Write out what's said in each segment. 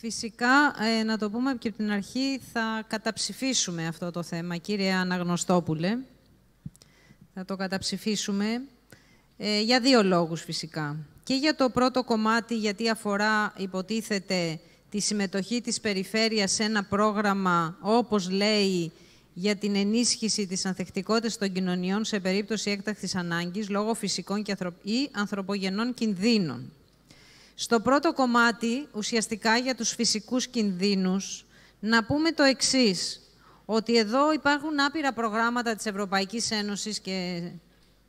Φυσικά, ε, να το πούμε και από την αρχή, θα καταψηφίσουμε αυτό το θέμα, κύριε Αναγνωστόπουλε. Θα το καταψηφίσουμε ε, για δύο λόγους φυσικά. Και για το πρώτο κομμάτι, γιατί αφορά, υποτίθεται, τη συμμετοχή της περιφέρειας σε ένα πρόγραμμα, όπως λέει, για την ενίσχυση της ανθεκτικότητας των κοινωνιών σε περίπτωση έκτακτης ανάγκης λόγω φυσικών και ή ανθρωπογενών κινδύνων. Στο πρώτο κομμάτι, ουσιαστικά για τους φυσικούς κινδύνους, να πούμε το εξής, ότι εδώ υπάρχουν άπειρα προγράμματα της Ευρωπαϊκής Ένωσης και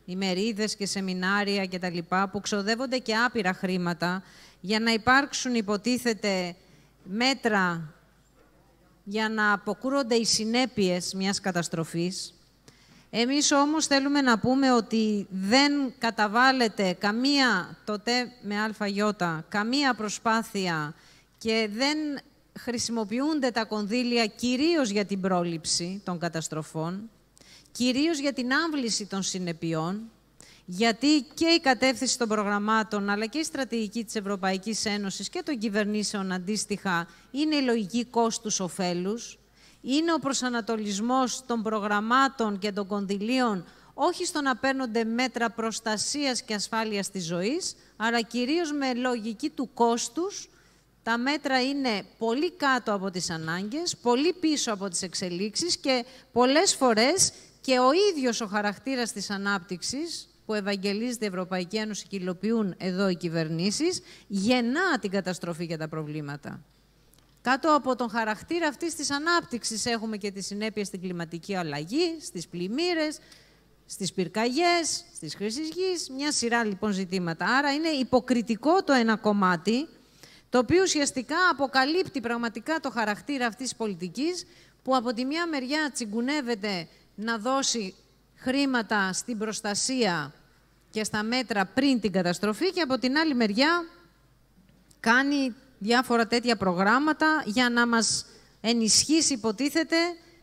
ημερίδες και σεμινάρια και τα λοιπά, που ξοδεύονται και άπειρα χρήματα για να υπάρξουν, υποτίθεται, μέτρα για να αποκούρονται οι συνέπειες μιας καταστροφής. Εμείς όμως θέλουμε να πούμε ότι δεν καταβάλλεται καμία, τότε με αλφαγιώτα, καμία προσπάθεια και δεν χρησιμοποιούνται τα κονδύλια κυρίως για την πρόληψη των καταστροφών, κυρίως για την άμβληση των συνεπειών, γιατί και η κατεύθυνση των προγραμμάτων, αλλά και η στρατηγική της Ευρωπαϊκής Ένωσης και των κυβερνήσεων αντίστοιχα, είναι η λογική κόστους-οφέλους, είναι ο προσανατολισμός των προγραμμάτων και των κονδυλίων όχι στο να παίρνονται μέτρα προστασίας και ασφάλειας της ζωής, αλλά κυρίως με λογική του κόστους. Τα μέτρα είναι πολύ κάτω από τις ανάγκες, πολύ πίσω από τις εξελίξεις και πολλές φορές και ο ίδιος ο χαρακτήρας της ανάπτυξης, που ευαγγελίζεται η Ευρωπαϊκή Ένωση και υλοποιούν εδώ οι κυβερνήσεις, γεννά την καταστροφή και τα προβλήματα. Κάτω από τον χαρακτήρα αυτής της ανάπτυξης έχουμε και τις συνέπειες στην κλιματική αλλαγή, στις πλημμύρες, στις πυρκαγιές, στις χρήσεις γης, μια σειρά λοιπόν ζητήματα. Άρα είναι υποκριτικό το ένα κομμάτι, το οποίο ουσιαστικά αποκαλύπτει πραγματικά το χαρακτήρα αυτής της πολιτικής, που από τη μια μεριά τσιγκουνεύεται να δώσει χρήματα στην προστασία και στα μέτρα πριν την καταστροφή και από την άλλη μεριά κάνει διάφορα τέτοια προγράμματα για να μας ενισχύσει, υποτίθεται,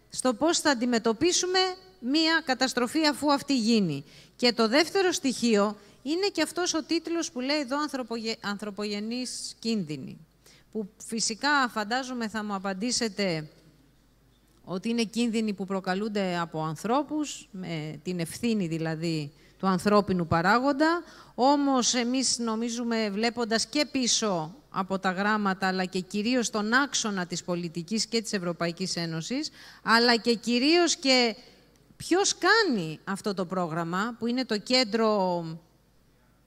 στο πώς θα αντιμετωπίσουμε μία καταστροφή αφού αυτή γίνει. Και το δεύτερο στοιχείο είναι και αυτός ο τίτλος που λέει εδώ ανθρωπογε... «Ανθρωπογενής κίνδυνη», που φυσικά φαντάζομαι θα μου απαντήσετε ότι είναι κίνδυνοι που προκαλούνται από ανθρώπους, με την ευθύνη δηλαδή του ανθρώπινου παράγοντα, όμως εμείς νομίζουμε βλέποντας και πίσω από τα γράμματα, αλλά και κυρίως τον άξονα της πολιτικής και της Ευρωπαϊκής Ένωσης, αλλά και κυρίως και ποιος κάνει αυτό το πρόγραμμα, που είναι το κέντρο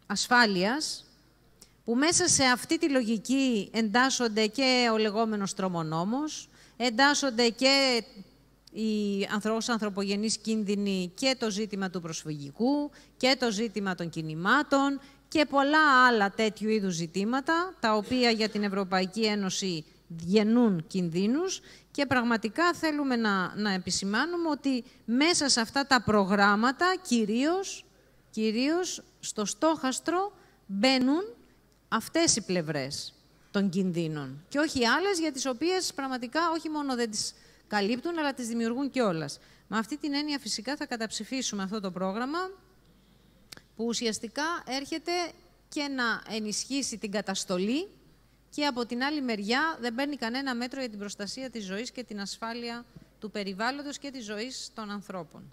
ασφάλειας, που μέσα σε αυτή τη λογική εντάσσονται και ο λεγόμενος τρομονόμος, εντάσσονται και οι ανθρωπογενείς κίνδυνοι και το ζήτημα του προσφυγικού και το ζήτημα των κινημάτων και πολλά άλλα τέτοιου είδους ζητήματα, τα οποία για την Ευρωπαϊκή Ένωση γεννούν κινδύνους και πραγματικά θέλουμε να, να επισημάνουμε ότι μέσα σε αυτά τα προγράμματα κυρίως, κυρίως στο στόχαστρο μπαίνουν αυτές οι πλευρές των κινδύνων και όχι άλλες για τις οποίες πραγματικά όχι μόνο δεν τις καλύπτουν αλλά τις δημιουργούν κιόλας. Με αυτή την έννοια φυσικά θα καταψηφίσουμε αυτό το πρόγραμμα που ουσιαστικά έρχεται και να ενισχύσει την καταστολή και από την άλλη μεριά δεν παίρνει κανένα μέτρο για την προστασία της ζωής και την ασφάλεια του περιβάλλοντος και της ζωής των ανθρώπων.